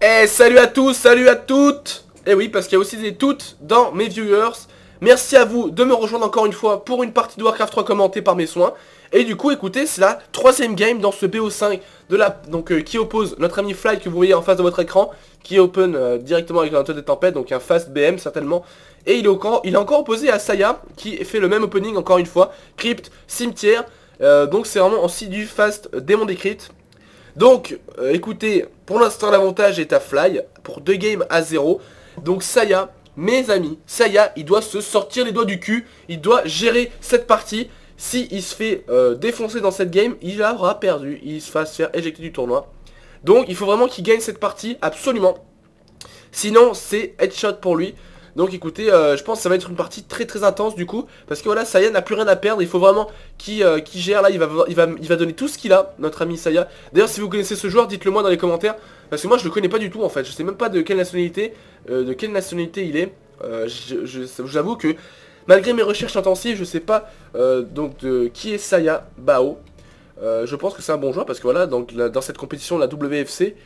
Eh salut à tous, salut à toutes. Eh oui parce qu'il y a aussi des toutes dans mes viewers. Merci à vous de me rejoindre encore une fois pour une partie de Warcraft 3 commentée par mes soins. Et du coup écoutez c'est la troisième game dans ce BO5 de la, donc, euh, qui oppose notre ami Fly que vous voyez en face de votre écran Qui open euh, directement avec l'Inter des Tempêtes donc un fast BM certainement. Et il est, encore, il est encore opposé à Saya qui fait le même opening encore une fois. Crypt, cimetière. Euh, donc c'est vraiment aussi du fast démon décrypte donc, euh, écoutez, pour l'instant l'avantage est à Fly, pour deux games à 0. Donc Saya, mes amis, Saya, il doit se sortir les doigts du cul, il doit gérer cette partie. Si se fait euh, défoncer dans cette game, il aura perdu, il se fasse faire éjecter du tournoi. Donc il faut vraiment qu'il gagne cette partie, absolument. Sinon, c'est headshot pour lui. Donc écoutez, euh, je pense que ça va être une partie très très intense du coup. Parce que voilà, Saya n'a plus rien à perdre. Il faut vraiment qu'il euh, gère là. Il va, donner tout ce qu'il a, notre ami Saya. D'ailleurs, si vous connaissez ce joueur, dites-le moi dans les commentaires. Parce que moi, je le connais pas du tout en fait. Je sais même pas de quelle nationalité, euh, de quelle nationalité il est. J'avoue que malgré mes recherches intensives, je sais pas donc de qui est Saya Bao. je pense que c'est un bon joueur parce que voilà, dans cette compétition, la WFC,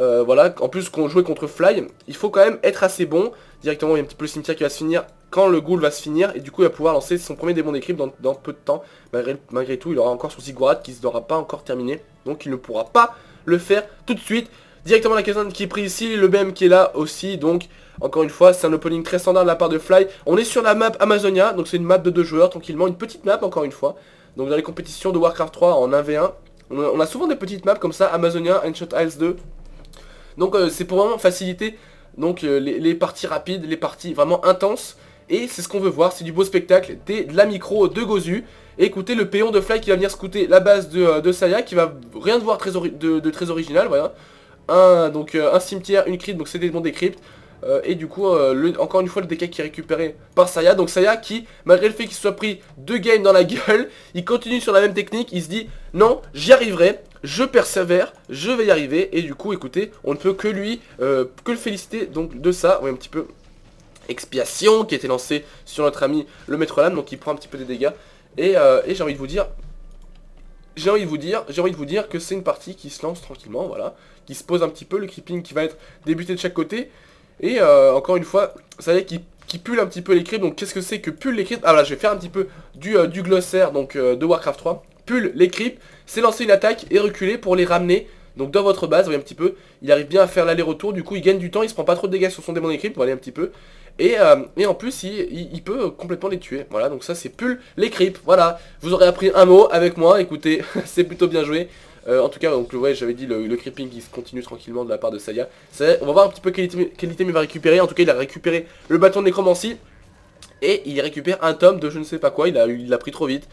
euh, voilà, en plus qu'on jouait contre Fly, il faut quand même être assez bon. Directement, il y a un petit peu le cimetière qui va se finir quand le ghoul va se finir. Et du coup, il va pouvoir lancer son premier démon d'écrypte dans, dans, peu de temps. Malgré, tout, il aura encore son Ziggurat qui ne sera pas encore terminé. Donc il ne pourra pas le faire tout de suite. Directement la caserne qui est prise ici, le BM qui est là aussi. Donc, encore une fois, c'est un opening très standard de la part de Fly. On est sur la map Amazonia, donc c'est une map de deux joueurs, tranquillement. Une petite map, encore une fois. Donc dans les compétitions de Warcraft 3 en 1v1, on a, souvent des petites maps comme ça, Amazonia, Enshot Isles 2, donc euh, c'est pour vraiment faciliter donc, euh, les, parties rapides, les parties vraiment intenses. Et c'est ce qu'on veut voir, c'est du beau spectacle, de la micro de Gozu. Écoutez le péon de Fly qui va venir scouter la base de, euh, Saya, qui va rien de voir de, très original, voilà. Un, donc, un cimetière, une crypte, donc c'est des bons des cryptes. Et du coup, encore une fois, le DK qui est récupéré par Saya. Donc Saya qui, malgré le fait qu'il soit pris deux games dans la gueule, il continue sur la même technique. Il se dit, non, j'y arriverai je persévère, je vais y arriver, et du coup, écoutez, on ne peut que lui, euh, que le féliciter donc de ça, oui, un petit peu expiation qui a été lancée sur notre ami le maître lame, donc il prend un petit peu des dégâts, et, euh, et j'ai envie de vous dire, j'ai envie de vous dire, j'ai envie de vous dire que c'est une partie qui se lance tranquillement, voilà, qui se pose un petit peu, le creeping qui va être débuté de chaque côté, et euh, encore une fois, ça y est, qui, qui pull un petit peu les cryptes, donc qu'est-ce que c'est que pull les cryptes? Ah voilà, je vais faire un petit peu du, du glossaire donc de Warcraft 3, pull les cryptes, c'est lancer une attaque et reculer pour les ramener donc dans votre base, vous voyez un petit peu, il arrive bien à faire l'aller-retour, du coup il gagne du temps, il se prend pas trop de dégâts sur son démon crypte, vous voyez un petit peu. Et, euh, et en plus, il, peut complètement les tuer. Voilà, donc ça c'est pull les creeps. Voilà, vous aurez appris un mot avec moi, écoutez, c'est plutôt bien joué. Euh, en tout cas, donc ouais, j'avais dit le, creeping qui se continue tranquillement de la part de Saya. On va voir un petit peu quel item, il va récupérer. En tout cas, il a récupéré le bâton de nécromancie. Et il récupère un tome de je ne sais pas quoi, il l'a il pris trop vite.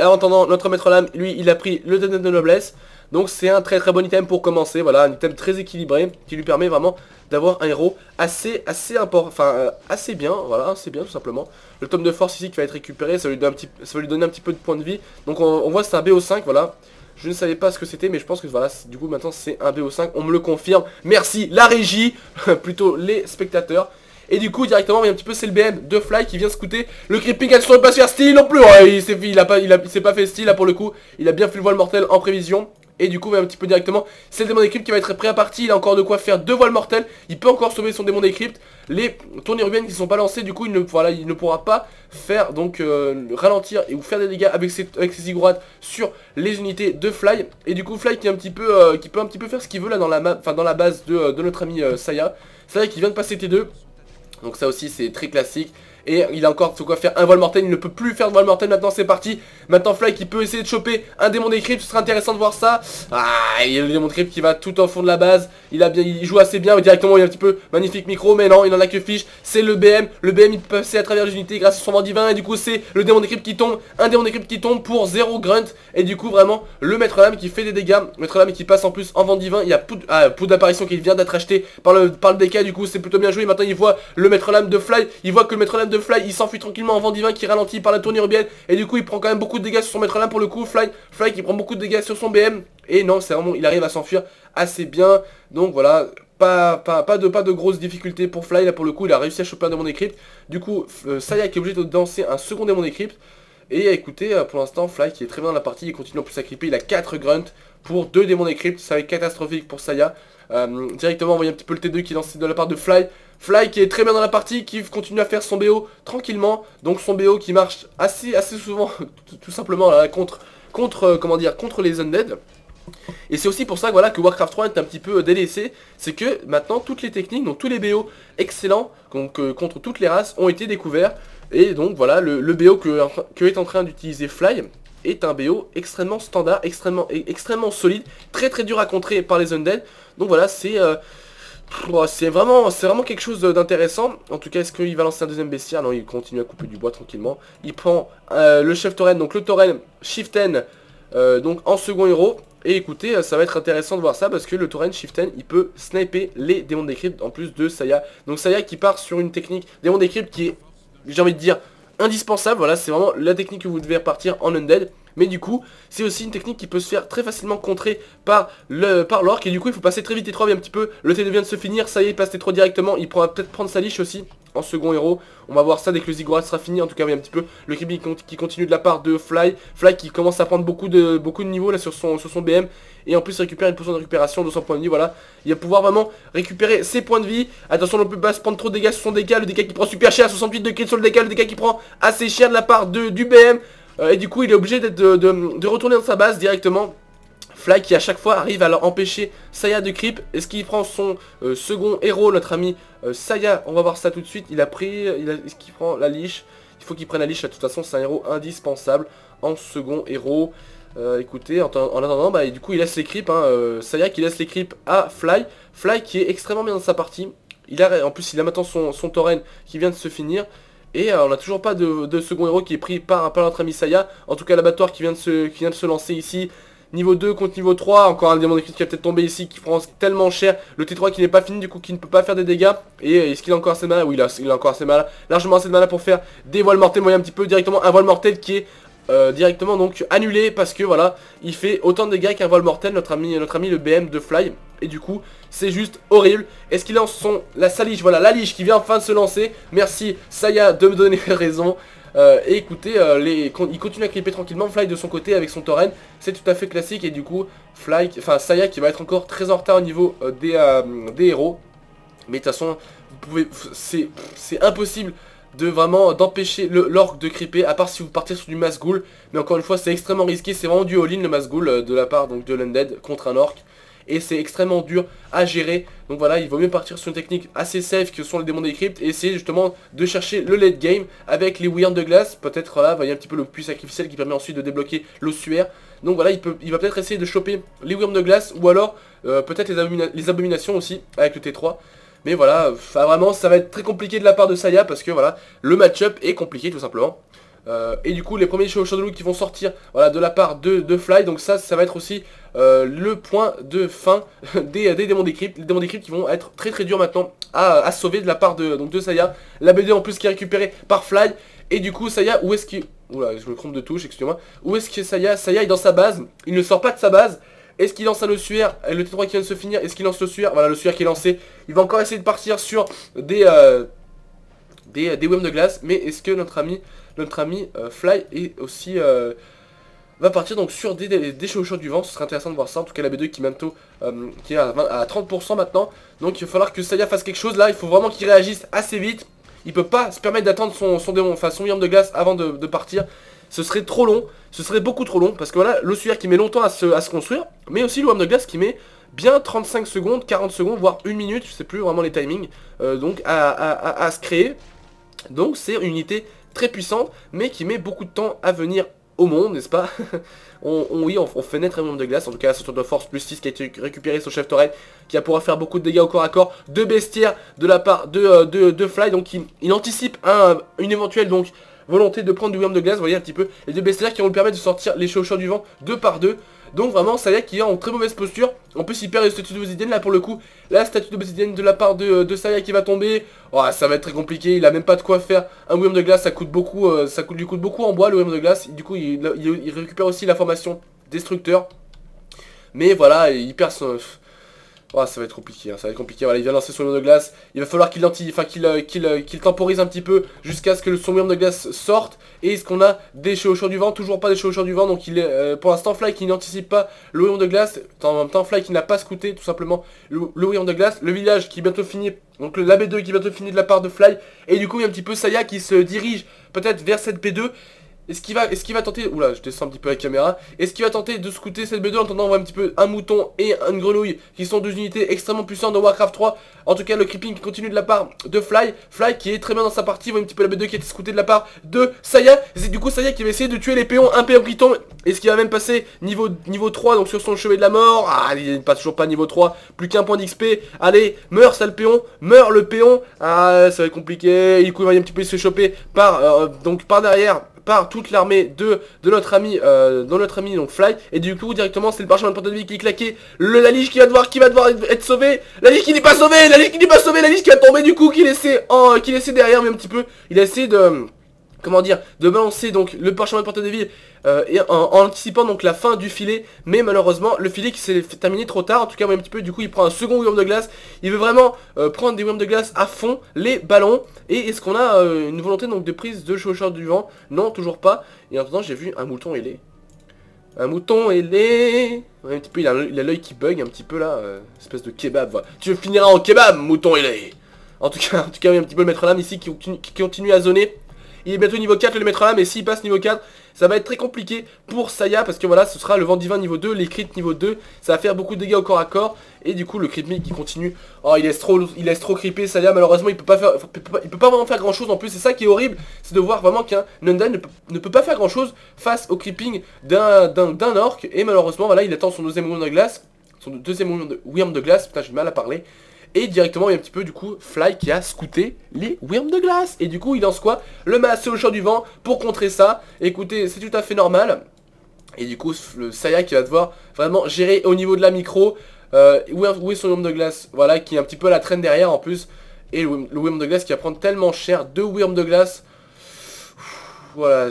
En attendant, notre maître lame, lui, il a pris le donne de noblesse. Donc c'est un très très bon item pour commencer. Voilà, un item très équilibré qui lui permet vraiment d'avoir un héros assez assez important, enfin euh, assez bien, voilà, c'est bien tout simplement. Le tome de force ici qui va être récupéré, ça, va lui donner un petit peu de points de vie. Donc on, voit c'est un BO5, voilà. Je ne savais pas ce que c'était, mais je pense que voilà, du coup maintenant c'est un BO5, on me le confirme. Merci la régie, plutôt les spectateurs. Et du coup directement a un petit peu c'est le BM de Fly qui vient scouter Le creeping elle ne pas se faire style non plus ouais, Il s'est pas fait style là pour le coup. Il a bien fait le voile mortel en prévision et du coup, un petit peu directement, c'est le démon d'écrypte qui va être prêt à partir. Il a encore de quoi faire deux voiles mortels. Il peut encore sauver son démon d'écrypte. Les tournées rubiennes qui sont pas lancées, du coup, il ne, pourra pas faire donc euh, ralentir et ou faire des dégâts avec ses, avec ses sur les unités de Fly. Et du coup, Fly qui un petit peu, euh, qui peut un petit peu faire ce qu'il veut là dans la base de, euh, de notre ami Saya. Vrai qu'il vient de passer T2. Donc ça aussi c'est très classique et il a encore de quoi faire un vol mortel, il ne peut plus faire de vol mortel, maintenant c'est parti. Maintenant Fly qui peut essayer de choper un démon décrypte, ce sera intéressant de voir ça. Ah, il y a le démon décrypte qui va tout au fond de la base, il a bien, il joue assez bien, directement il a un petit peu magnifique micro, mais non, il en a que fiche, c'est le BM, le BM il peut passer à travers les unités grâce à son vent divin, et du coup c'est le démon décrypte qui tombe, un démon décrypte qui tombe pour 0 grunt, et du coup vraiment le maître lame qui fait des dégâts, maître lame qui passe en plus en vent divin, il y a poudre, ah, d'apparition qui vient d'être acheté par le, par le DK, du coup c'est plutôt bien joué, maintenant il voit le maître lame de Fly, il voit que le maître lame de Fly il s'enfuit tranquillement en vent divin qui ralentit par la tournée urbaine et du coup il prend quand même beaucoup de dégâts sur son maître là pour le coup Fly, Fly qui prend beaucoup de dégâts sur son BM et non c'est vraiment il arrive à s'enfuir assez bien. Donc voilà pas, pas, de, pas de grosses difficultés pour Fly. Là pour le coup il a réussi à choper un démon décrypte du coup euh, Saya qui est obligé de danser un second démon décrypte et écoutez euh, pour l'instant Fly qui est très bien dans la partie il continue en plus à creeper. Il a 4 grunts pour 2 démons décryptes ça va être catastrophique pour Saya. Directement, on voyait un petit peu le T2 qui est lancé de la part de Fly. Fly qui est très bien dans la partie, qui continue à faire son BO tranquillement. Donc son BO qui marche assez, souvent, tout simplement, contre, contre, dire, contre les Undead. Et c'est aussi pour ça voilà, que Warcraft 3 est un petit peu délaissé, c'est que maintenant toutes les techniques, donc tous les BO excellents euh, contre toutes les races ont été découverts. Et donc voilà, le, BO que, est en train d'utiliser Fly est un BO extrêmement standard, extrêmement, extrêmement solide, très très dur à contrer par les Undead. Donc voilà, c'est... Euh, c'est vraiment, quelque chose d'intéressant. En tout cas, est-ce qu'il va lancer un deuxième bestiaire? Non, il continue à couper du bois tranquillement. Il prend euh, le chef Tauren, donc le Tauren Shiften, donc en second héros. Et écoutez, euh, ça va être intéressant de voir ça parce que le Torrent Shiften, il peut sniper les démons décryptes en plus de Saya. Donc Saya qui part sur une technique démon décrypte qui est, j'ai envie de dire, indispensable. Voilà, c'est vraiment la technique que vous devez repartir en Undead. Mais du coup, c'est aussi une technique qui peut se faire très facilement contrer par le par l'orc. Et du coup, il faut passer très vite T3 un petit peu. Le T2 vient de se finir, ça y est, il passe T3 directement. Il pourra peut-être prendre sa liche aussi en second héros. On va voir ça dès que le Ziggurat sera fini. En tout cas, a un petit peu le creepy qui continue de la part de Fly. Fly qui commence à prendre beaucoup de, beaucoup niveaux sur son, BM. Et en plus, récupère une potion de récupération, de son points de vie. Voilà, il va pouvoir vraiment récupérer ses points de vie. Attention, on ne peut pas se prendre trop de dégâts sur son dégâts. Le dégât qui prend super cher, 68 de crit sur le dégât. Le dégât qui prend assez cher de la part de, du BM. Euh, et du coup, il est obligé de, de, retourner dans sa base directement. Fly qui à chaque fois arrive à empêcher Saya de creep. Est-ce qu'il prend son euh, second héros, notre ami euh, Saya? On va voir ça tout de suite. Il a pris... Est-ce qu'il prend la liche? Il faut qu'il prenne la liche. De toute façon, c'est un héros indispensable en second héros. écoutez, en, attendant, bah, du coup, il laisse les creeps. Hein, Saya qui laisse les creeps à Fly. Fly qui est extrêmement bien dans sa partie. Il a, en plus, il a maintenant son, son tauren qui vient de se finir. Et euh, on n'a toujours pas de, second héros qui est pris par, par notre ami Saya. En tout cas l'abattoir qui, vient de se, lancer ici. Niveau 2 contre niveau 3, encore un diamant de qui va peut-être tomber ici, qui prend tellement cher. Le T3 qui n'est pas fini, du coup qui ne peut pas faire des dégâts. Et est-ce qu'il a encore assez de Oui, il a, encore assez de. Largement assez de mana pour faire des voiles mortels. Moi, un petit peu directement un voile mortel qui est euh, directement donc annulé parce que voilà il fait autant de dégâts qu'un vol mortel notre ami notre ami le BM de Fly. Et du coup c'est juste horrible. Est-ce qu'il lance son la saliche voilà la liche qui vient enfin de se lancer. Merci Saya de me donner raison. Euh, et écoutez, euh, les, il continue à clipper tranquillement, Fly de son côté avec son Tauren, c'est tout à fait classique et du coup, Fly, enfin Saya qui va être encore très en retard au niveau des, héros. Mais de toute façon, vous c'est impossible de vraiment d'empêcher l'orc de creeper, à part si vous partez sur du Masgoul. Mais encore une fois, c'est extrêmement risqué, c'est vraiment du all-in le Masgoul euh, de la part donc, de l'Undead contre un orc. Et c'est extrêmement dur à gérer. Donc voilà, il vaut mieux partir sur une technique assez safe que sont les démons décryptes et essayer justement de chercher le late game avec les Wyrms de glace. Peut-être là, voyez un petit peu le puits sacrificiel qui permet ensuite de débloquer l'ossuaire. Donc voilà, il, peut, il va peut-être essayer de choper les Wyrms de glace ou alors euh, peut-être les abominations aussi avec le T3. Mais voilà, vraiment ça va être très compliqué de la part de Saya parce que voilà, le match-up est compliqué tout simplement. Euh, et du coup les premiers Shadow qui vont sortir voilà, de la part de, de Fly, donc ça ça va être aussi euh, le point de fin des, des démons décryptes, les démons décryptes qui vont être très très durs maintenant à, sauver de la part de, donc, de Saya. La BD en plus qui est récupérée par Fly, et du coup Saya, où est-ce qu'il... Oula, je me trompe de touche, excusez-moi. Où est-ce que Saya Saya est dans sa base, il ne sort pas de sa base, est-ce qu'il lance un ossuaire Le T3 qui vient de se finir, est-ce qu'il lance l'ossuaire Voilà, l'ossuaire qui est lancé. Il va encore essayer de partir sur des, euh, des, des de glace. Mais est-ce que notre ami, notre ami euh, Fly est aussi... Euh, va partir donc sur des, des, du vent, ce serait intéressant de voir ça, en tout cas la B2 qui bientôt qui est à, 30% maintenant, donc il va falloir que Saya fasse quelque chose. Là, il faut vraiment qu'il réagisse assez vite, il peut pas se permettre d'attendre son, son démon, enfin son de glace avant de partir, ce serait trop long, ce serait beaucoup trop long, parce que voilà, l'ossuaire qui met longtemps à se, construire, mais aussi le de glace qui met bien 35 secondes, 40 secondes, voire une minute, je sais plus vraiment les timings, euh, donc à, se créer. Donc c'est une unité très puissante, mais qui met beaucoup de temps à venir au monde, n'est-ce pas? Oui, on, fait naître un nombre de glace, en tout cas la ceinture de force plus 6 qui a été récupéré sur chef Torret, qui va pouvoir faire beaucoup de dégâts au corps à corps, deux bestiaires de la part de, euh, de, Fly, donc il, anticipe un, une éventuelle donc volonté de prendre du Worm de glace, vous voyez un petit peu, les deux bestiaires qui vont lui permettre de sortir les chauds du vent deux par deux. Donc vraiment, Saya qui est en très mauvaise posture. En plus, il perd le statut d'obsidienne là pour le coup. La statue d'obsidienne de la part de, de Saya qui va tomber. Oh, ça va être très compliqué. Il a même pas de quoi faire un Worm de glace. Ça coûte beaucoup, euh, ça coûte, lui beaucoup en bois le Worm de glace. Du coup, il, récupère aussi la formation destructeur. Mais voilà, il perd son... Oh, ça va être compliqué, hein, ça va être compliqué. Voilà, il vient lancer son de glace. Il va falloir qu'il euh, euh, qu'il temporise un petit peu jusqu'à ce que son de glace sorte. Et est-ce qu'on a des chevaucheurs du vent Toujours pas des chevaucheurs du vent. Donc il est euh, pour l'instant Fly qui n'anticipe pas le de glace. En même temps, Fly qui n'a pas scouté tout simplement le, de glace. Le village qui est bientôt fini. Donc le l'AB2 qui est bientôt fini de la part de Fly. Et du coup, il y a un petit peu Saya qui se dirige peut-être vers cette P2. Est-ce qu'il va, est va tenter, oula je descends un petit peu la caméra, est-ce qu'il va tenter de scouter cette B2 en attendant on voit un petit peu un mouton et une grenouille qui sont deux unités extrêmement puissantes de Warcraft 3 En tout cas le creeping qui continue de la part de Fly, Fly qui est très bien dans sa partie, vous voyez un petit peu la B2 qui a été scoutée de la part de Saya. C'est du coup Saya qui va essayer de tuer les péons, un péon tombe, est-ce qu'il va même passer niveau, niveau 3 donc sur son chevet de la mort? Ah il n'est pas toujours pas niveau 3, plus qu'un point d'XP, allez meurt sale péon, meurt le péon, ah ça va être compliqué, du coup il va un petit peu se choper par, euh, donc par derrière par toute l'armée de, de notre ami euh, dans notre ami donc Fly. Et du coup directement c'est le parchemin de porte de vie qui est claqué. Le la lige qui va devoir qui va devoir être sauvé la lige qui n'est pas sauvé la lige qui n'est pas sauvé la lige qui a tombé du coup qui laissait en qui laissait derrière mais un petit peu. Il a essayé de comment dire, de balancer donc le parchemin de porte de ville euh, et en, anticipant donc la fin du filet, mais malheureusement le filet qui s'est terminé trop tard, en tout cas un petit peu, du coup il prend un second worm de glace, il veut vraiment euh, prendre des worms de glace à fond, les ballons, et est-ce qu'on a euh, une volonté donc de prise de chauffeur du vent? Non, toujours pas, et en attendant j'ai vu un mouton ailé. Un mouton ailé. Un petit peu, il a l'œil qui bug un petit peu là, espèce de kebab. Tu finiras en kebab, mouton ailé! En tout cas, en tout cas, un petit peu le maître lame ici qui continue à zoner il est bientôt niveau 4 le mettre là, mais s'il passe niveau 4, ça va être très compliqué pour Saya parce que voilà, ce sera le vent divin niveau 2, les crits niveau 2, ça va faire beaucoup de dégâts au corps à corps. Et du coup le crit qui continue. Oh, il laisse trop il laisse trop creeper Saya, malheureusement, il peut pas faire il peut pas, vraiment faire grand-chose en plus, c'est ça qui est horrible, c'est de voir vraiment qu'un Nundan ne, peut pas faire grand-chose face au creeping d'un orc. Et malheureusement voilà, il attend son deuxième mouvement de glace, son deuxième mouvement de glace, putain, j'ai mal à parler. Et directement, il y a un petit peu du coup Fly qui a scouté les Wyrms de glace. Et du coup, il lance quoi? Le masque au champ du vent pour contrer ça. Écoutez, c'est tout à fait normal. Et du coup, le Saya qui va devoir vraiment gérer au niveau de la micro. Euh, où, est, son Wyrm de glace? Voilà, qui est un petit peu à la traîne derrière en plus. Et le, le de glace qui va prendre tellement cher. Deux Wyrms de glace voilà,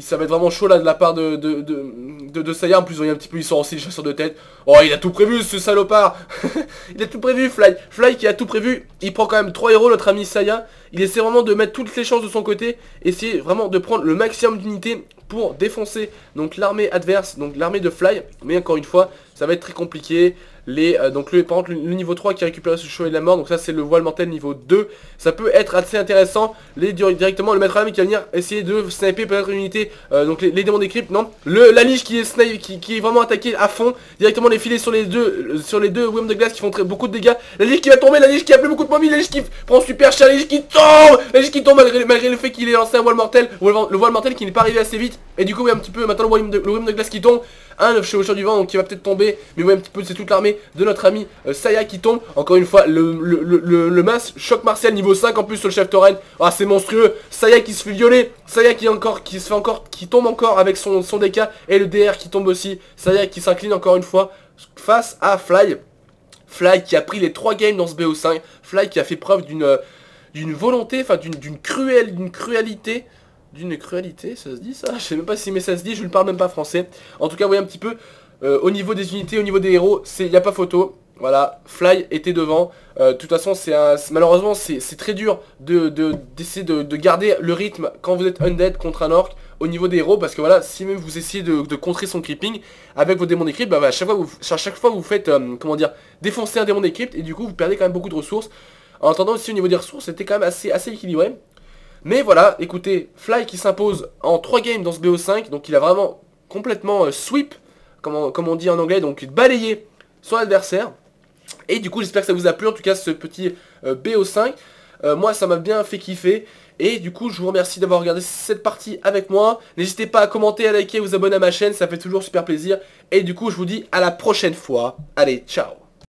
ça va être vraiment chaud là de la part de, de, de, de, Saya. En plus, voyez un petit peu, ils sont aussi les chasseurs de tête. Oh, il a tout prévu ce salopard Il a tout prévu, Fly. Fly qui a tout prévu. Il prend quand même 3 héros, notre ami Saya. Il essaie vraiment de mettre toutes les chances de son côté. Essayer vraiment de prendre le maximum d'unités pour défoncer donc l'armée adverse, donc l'armée de Fly. Mais encore une fois, ça va être très compliqué. Les, euh, donc le, par contre le, niveau 3 qui récupère ce cheval de la mort, donc ça c'est le voile mortel niveau 2, ça peut être assez intéressant, les, directement le maître à qui va venir essayer de sniper peut-être une unité, euh, donc les, démons des cryptes, non, le, la liche qui est snipe, qui, est vraiment attaqué à fond, directement les filets sur les deux, euh, sur les deux de glace qui font très, beaucoup de dégâts, la liche qui va tomber, la liche qui a plus beaucoup de momies, la liche qui prend super cher, la liche qui tombe, la qui tombe malgré, malgré le fait qu'il ait lancé un voile mortel, le voile mortel qui n'est pas arrivé assez vite, et du coup oui un petit peu maintenant le voile de, glace qui tombe, un chevaucheur du vent donc qui va peut-être tomber, mais oui un petit peu c'est toute l'armée de notre ami euh, Saya qui tombe. Encore une fois, le, masse choc martial niveau 5 en plus sur le chef Tauren. Ah, c'est monstrueux. Saya qui se fait violer. Saya qui, encore, qui se fait encore, qui tombe encore avec son, son DK. Et le DR qui tombe aussi. Saya qui s'incline encore une fois face à Fly. Fly qui a pris les 3 games dans ce BO5. Fly qui a fait preuve d'une euh, d'une volonté, enfin d'une cruelle, d'une d'une crualité, ça se dit ça? Je sais même pas si mais ça se dit, je ne parle même pas français. En tout cas, voyez un petit peu, euh, au niveau des unités, au niveau des héros, il n'y a pas photo. Voilà, Fly était devant. Euh, de toute façon, c'est malheureusement, c'est très dur d'essayer de, de, garder le rythme quand vous êtes undead contre un orc au niveau des héros. Parce que voilà, si même vous essayez de, contrer son creeping avec vos démons décryptes, bah, à, chaque fois, vous, chaque fois vous faites, euh, comment dire, défoncer un démon décrypte et du coup vous perdez quand même beaucoup de ressources. En attendant aussi au niveau des ressources, c'était quand même assez, assez équilibré. Mais voilà, écoutez, Fly qui s'impose en 3 games dans ce BO5, donc il a vraiment complètement euh, sweep, comme on, dit en anglais, donc balayé son adversaire. Et du coup j'espère que ça vous a plu en tout cas ce petit euh, BO5 euh, Moi ça m'a bien fait kiffer. Et du coup je vous remercie d'avoir regardé cette partie avec moi. N'hésitez pas à commenter, à liker, à vous abonner à ma chaîne Ça fait toujours super plaisir. Et du coup je vous dis à la prochaine fois. Allez ciao